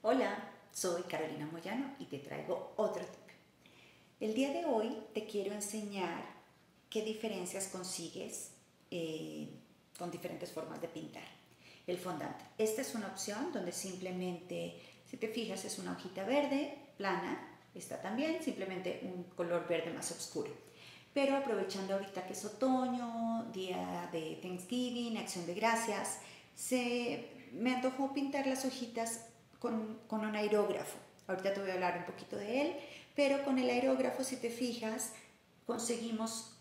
Hola, soy Carolina Moyano y te traigo otro tip. El día de hoy te quiero enseñar qué diferencias consigues eh, con diferentes formas de pintar. El fondant. Esta es una opción donde simplemente, si te fijas, es una hojita verde, plana. Está también simplemente un color verde más oscuro. Pero aprovechando ahorita que es otoño, día de Thanksgiving, acción de gracias, se me antojó pintar las hojitas con, un aerógrafo. Ahorita te voy a hablar un poquito de él, pero con el aerógrafo, si te fijas, conseguimos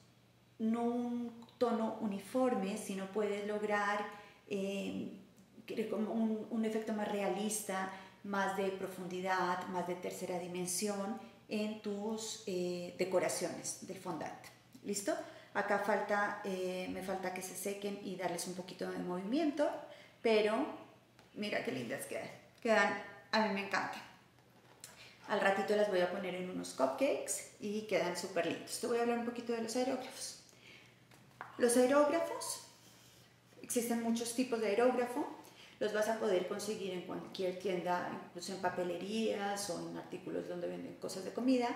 no un tono uniforme, sino puedes lograr eh, un, un, efecto más realista, más de profundidad, más de tercera dimensión en tus eh, decoraciones del fondant. ¿Listo? Acá falta, eh, me falta que se sequen y darles un poquito de movimiento, pero mira qué lindas quedan quedan, a mí me encantan. Al ratito las voy a poner en unos cupcakes y quedan súper lindos. Te voy a hablar un poquito de los aerógrafos. Los aerógrafos, existen muchos tipos de aerógrafo. Los vas a poder conseguir en cualquier tienda, incluso en papelerías o en artículos donde venden cosas de comida,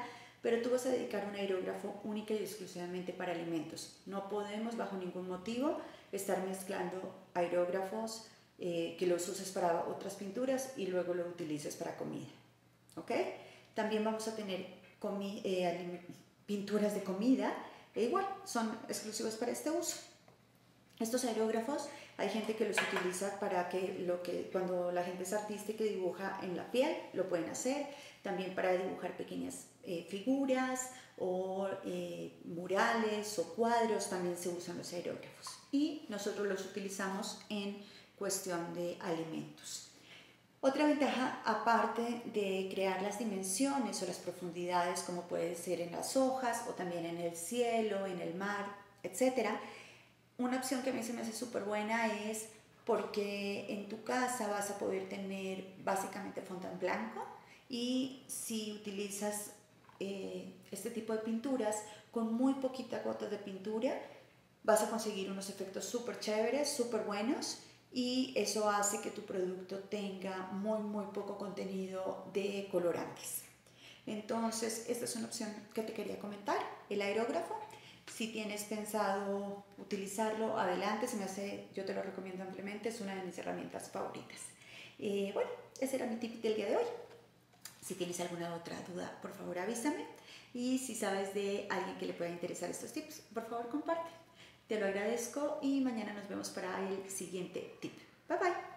pero tú vas a dedicar un aerógrafo única y exclusivamente para alimentos. No podemos bajo ningún motivo estar mezclando aerógrafos eh, que los uses para otras pinturas y luego lo utilices para comida. ¿Ok? También vamos a tener eh, pinturas de comida, e igual, son exclusivos para este uso. Estos aerógrafos hay gente que los utiliza para que, lo que cuando la gente es artista y que dibuja en la piel, lo pueden hacer. También para dibujar pequeñas eh, figuras o murales o cuadros, también se usan los aerógrafos. Y nosotros los utilizamos en cuestión de alimentos. Otra ventaja, aparte de crear las dimensiones o las profundidades, como puede ser en las hojas o también en el cielo, en el mar, etc., una opción que a mí se me hace súper buena es porque en tu casa vas a poder tener básicamente fondant blanco y si utilizas eh, este tipo de pinturas con muy poquita gota de pintura, vas a conseguir unos efectos súper chéveres, súper buenos y eso hace que tu producto tenga muy muy poco contenido de colorantes. Entonces, esta es una opción que te quería comentar, el aerógrafo. Si tienes pensado utilizarlo, adelante, se me hace, yo te lo recomiendo ampliamente, es una de mis herramientas favoritas. Eh, bueno, ese era mi tip del día de hoy. Si tienes alguna otra duda, por favor avísame. Y si sabes de alguien que le pueda interesar estos tips, por favor comparte. Te lo agradezco y mañana nos vemos para el siguiente tip. Bye bye.